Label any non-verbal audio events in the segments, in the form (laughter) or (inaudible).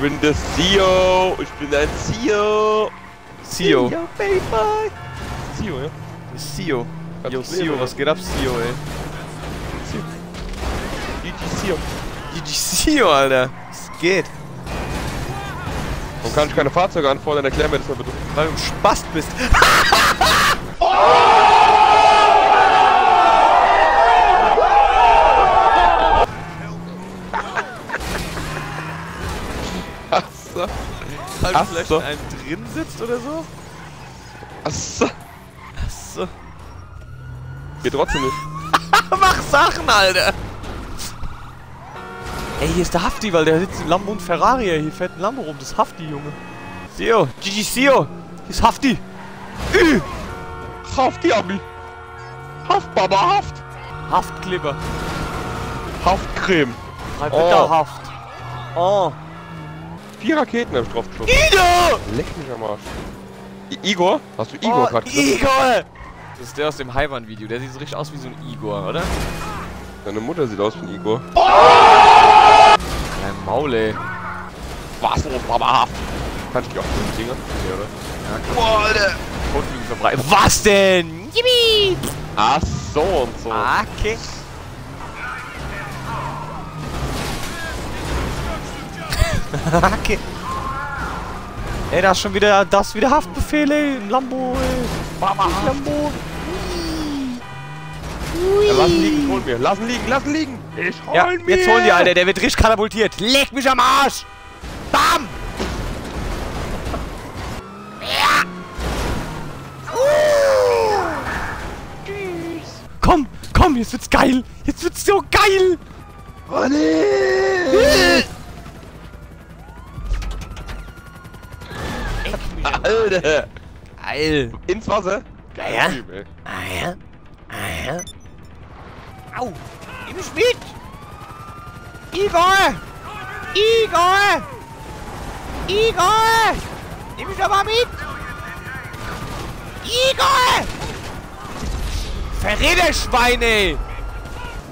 bin der CEO. Ich bin ein CEO. Sio. Baby. CEO, ja. Ganz Yo, oder? was geht ab, Sio, ey? CEO. GG CEO. GG Sio, Alter. Was geht? Warum kann ich keine Fahrzeuge anfordern? Erklär mir das mal bitte. Weil du ein Spast bist. Achso. (laughs) Weil Ach du vielleicht so. in einem drin sitzt oder so? Achso. Achso. Geht trotzdem nicht. (laughs) Mach Sachen, Alter! Ey, hier ist der Hafti, weil der sitzt in Lambo und Ferrari. ey. Hier fährt ein Lambo rum. Das ist Hafti, Junge. Sio, GG Sio. Hier ist Hafti. Ü. Haft die Ami. Haft, Baba, Haft. Haftkleber. Haftcreme. Drei Oh. Haft. Oh. Vier Raketen hab ich drauf geschossen. Igor! Leck mich am Arsch. I Igor? Hast du Igor oh, gerade gesagt? Igor! Das ist der aus dem Haiwan-Video. Der sieht so richtig aus wie so ein Igor, oder? Deine Mutter sieht aus wie ein Igor. Dein Maul, ey. Was los, Baba. Kann ich die auch mit Dinger? Nee, oder? Boah, Alter. Totfliegen verbreitet. Was denn? Yippie! Ach so und so. Ah, okay. Okay. Ey, da ist schon wieder, das wieder Haftbefehl, ey. Lambo, ey. Haft. Lambo. Ja, lass ihn liegen, hol mir. Lass ihn liegen, lass ihn liegen. Ich hol Ja, mir. jetzt holen die, Alter. Der wird richtig katapultiert. Leg mich am Arsch. Bam. Ja. Komm, komm, jetzt wird's geil. Jetzt wird's so geil. Oh nee. Alter. Geil. Ins Wasser. Ja, ja. Ah ja. Ah ja. Au. Nimm mich mit. Igor. Igor. Igor. Nimm mich doch mal mit. Igor. Verräter Schweine.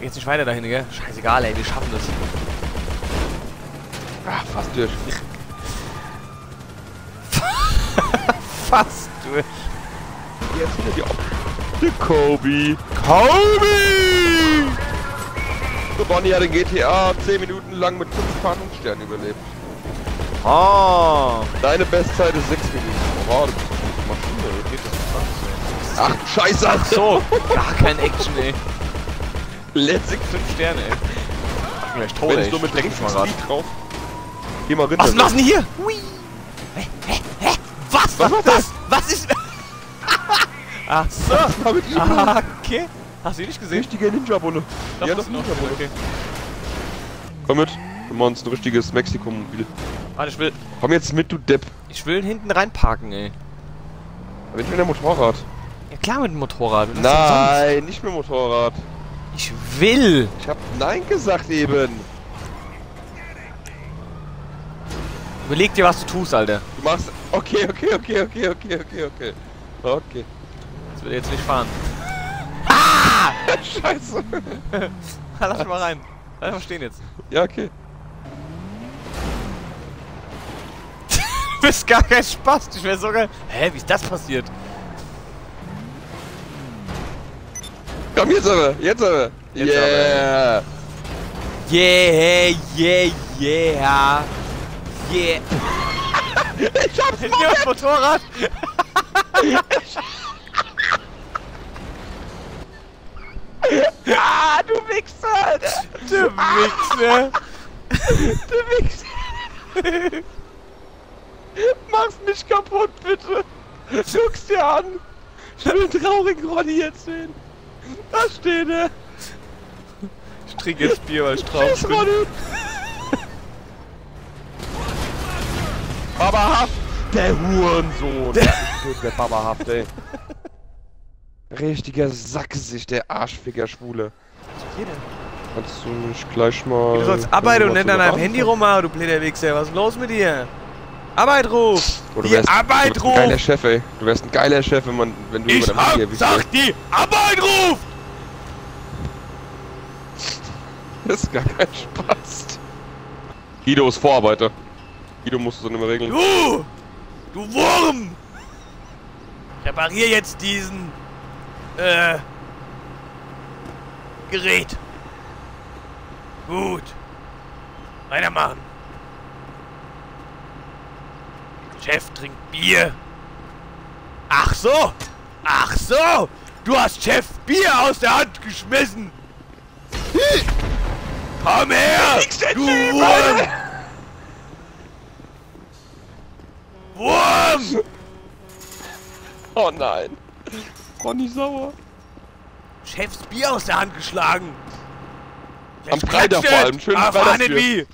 Jetzt nicht weiter dahin, gell? Scheißegal, ey. Wir schaffen das. Ach, fast durch. Fast durch. Jetzt wieder die Op Der Kobe. Kobe. So, Bonnie hat in GTA 10 Minuten lang mit 5 Fahndungssternen überlebt. Oh. Deine Bestzeit ist 6 Minuten. Oh, du bist eine Maschine. Geht das Ach, du Scheiße. Alter. So, gar kein Action, ey. Letzig. Fünf Sterne, ey. Ich bin gleich tot, Wenn ey. ich so mit. Speed drauf. Geh mal runter. Was, was denn hier? Hui. Was? War das? Was ist... (laughs) Ach so. Was war mit ihm? Ah, okay. Hast du ihn nicht gesehen? Richtige Ninja-Bulle. Doch, Ja, das das ist noch Ninja-Bulle. okay. Komm mit. Wir machen uns ein richtiges Mexiko-Mobil. Warte, ich will... Komm jetzt mit, du Depp. Ich will hinten reinparken, ey. Aber nicht mit dem Motorrad. Ja klar mit dem Motorrad. Was denn sonst? Nein, nicht mit dem Motorrad. Ich will. Ich hab Nein gesagt eben. Überleg dir, was du tust, Alter. Du machst. Okay, okay, okay, okay, okay, okay, okay. Okay. Das will jetzt nicht fahren. (laughs) Scheiße. (laughs) Lass mich mal rein. Lass mal stehen jetzt. Ja, okay. (laughs) Du bist gar kein Spaß. Ich wäre so geil. Hä, wie ist das passiert? Komm, jetzt aber. Jetzt aber. Jetzt yeah. Yeah, yeah, yeah. Yeah. (laughs) Ich hab's Hinten aufs Motorrad. (laughs) Ah, du Wichser, Alter. Du Wichser. Du Wichser. Mach's nicht kaputt, bitte. Guck's dir an. Ich will einen traurigen Ronny jetzt sehen. Da steht er. Ich trinke jetzt Bier, weil ich Tschüss, traurig bin. Ronny. Babahaft. Der Hurensohn. Der der Babahaft, ey. Richtiger Sackgesicht, der Arschficker Schwule. Denn? Kannst du nicht gleich mal... Du sollst arbeiten und nicht an deinem Handy rum, du blöder Wichser. Was ist los mit dir? Arbeit ruf! Oh, du Die wärst, Arbeit du wärst ein geiler! Chef, ey. Du wärst ein geiler Chef, wenn, man, wenn du Ich über hab gesagt, die Arbeit ruf! Das ist gar kein Spaß. Guido ist Vorarbeiter. Guido musst du so nicht mehr regeln. Du! Du Wurm! Reparier jetzt diesen, äh, Gerät. Gut. Weitermachen. Chef trinkt Bier. Ach so! Ach so! Du hast Chef Bier aus der Hand geschmissen! Komm her! Du Wurm! Wurm! Oh nein. Ronny sauer. Chefs Bier aus der Hand geschlagen! Am Freitag vor allem. Schönes Weihnachtsbier. wie!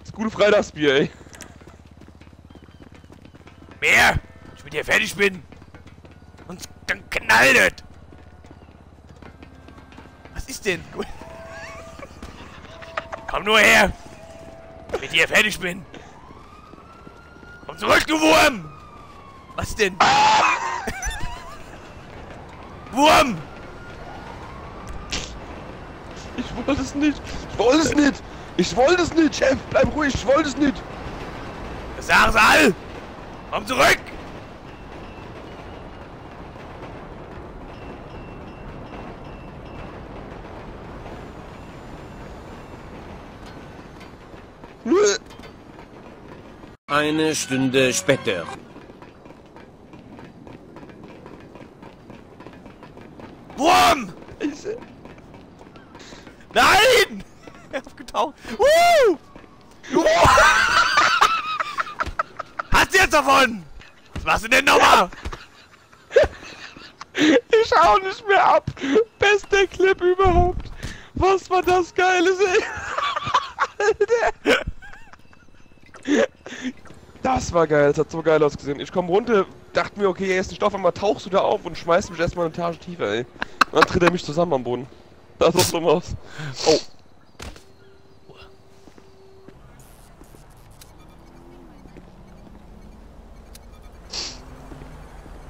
Das gute Freitagsbier, ey. Mehr! Ich mit dir fertig bin! Und dann knallt es! Was ist denn? (laughs) Komm nur her! Mit dir fertig bin! Komm zurück, du Wurm! Was denn? Wurm! Ich wollte es nicht. Ich wollte es nicht. Ich wollte es nicht, Chef. Bleib ruhig. Ich wollte es nicht. Sie all! Komm zurück! Eine Stunde später. Wurm! Nein! (laughs) Er ist aufgetaucht. Uh! Du- (laughs) Hast du jetzt davon? Was machst du denn nochmal? (laughs) Ich hau nicht mehr ab. Bester Clip überhaupt. Was war das Geiles, ey. Alter. Das war geil. Das hat so geil ausgesehen. Ich komm runter, dachte mir, okay, hier ist ein Stoff, einmal tauchst du da auf und schmeißt mich erstmal eine Etage tiefer, ey. Und dann tritt er mich zusammen am Boden. Das sah so aus. Oh.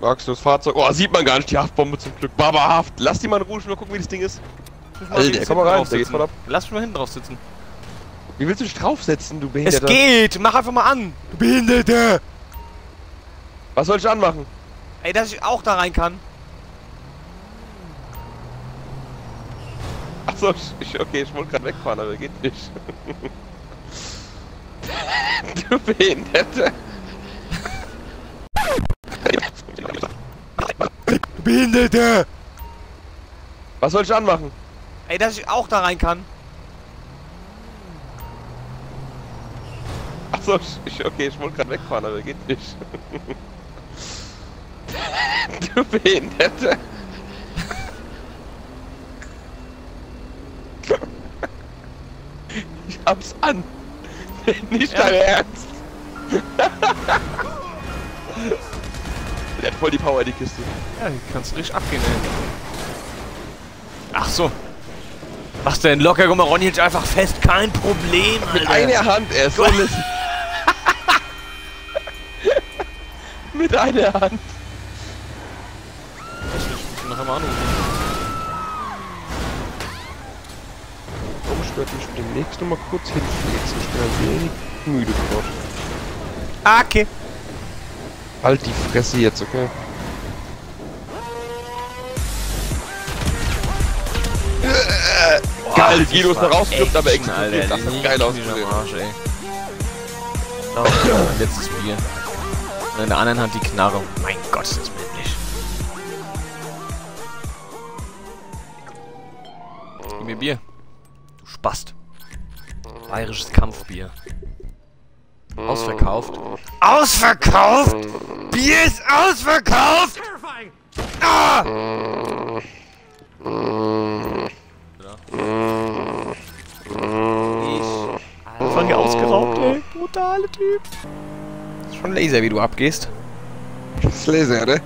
Magst du das Fahrzeug? Oh, sieht man gar nicht die Haftbombe zum Glück. Barbarhaft. Lass die mal in Ruhe, will mal gucken, wie das Ding ist. Alter, komm mal rein. Lass mich mal hinten drauf sitzen. Wie willst du dich draufsetzen, du Es Behinderter? geht! Mach einfach mal an! Du Behinderte! Was soll ich anmachen? Ey, dass ich auch da rein kann. Achso, ich, okay, ich wollte gerade wegfahren, aber geht nicht. (laughs) du Behinderte. Du Behinderte! Was soll ich anmachen? Ey, dass ich auch da rein kann. Achso, ich, okay, ich wollte gerade wegfahren, aber geht nicht. (laughs) du Behinderte. Ich hab's an. Nicht Ja. dein Ernst. Der hat voll die Power, die Kiste. Ja, die kannst du richtig abgehen, ey. Ach so. Was denn? Locker, guck mal, Ronny einfach fest. Kein Problem, Alter. Mit einer Hand, er ist so (laughs) Mit einer Hand. Ich muss noch einmal anrufen. Warum stört mich demnächst noch mal kurz hinfliegen? Ich bin ein wenig müde geworden. Ah, okay. Halt die Fresse jetzt, okay? Geil, Guido ist da rausgekippt, aber explodiert. Das hat geil ausgesehen. Arsch, ey. Oh, letztes Bier. Und in der anderen Hand die Knarre. Mein Gott, ist das männlich. Gib mir Bier. Du Spast. Bayerisches Kampfbier. Ausverkauft. Ausverkauft? Bier ist ausverkauft! Ah! Ich. Hier ausgeraubt, ey. Brutale Typ. Ist schon Laser, wie du abgehst. Das ist Laser, ne?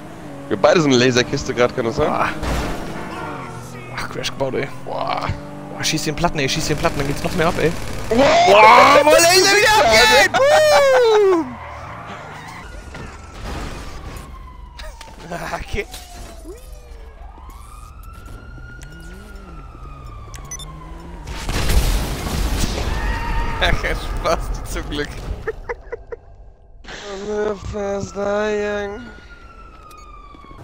Wir beide sind eine Laserkiste gerade, kann das sein? Ah. Ach, Crash gebaut, ey. Boah. Boah, schieß den Platten, ey. Schieß den Platten, dann geht's noch mehr ab, ey. Wow. Boah, wo Laser wieder abgeht! (laughs) Boom! (laughs) okay. Ach, Spaß, zum Glück. Fast dying.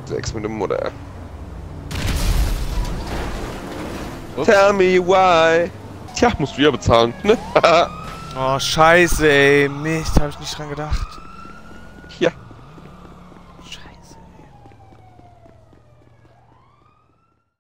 Sex mit der Mutter. Ups. Tell me why. Tja, musst du ja bezahlen, ne? (laughs) Oh, scheiße, ey. Mist, hab ich nicht dran gedacht.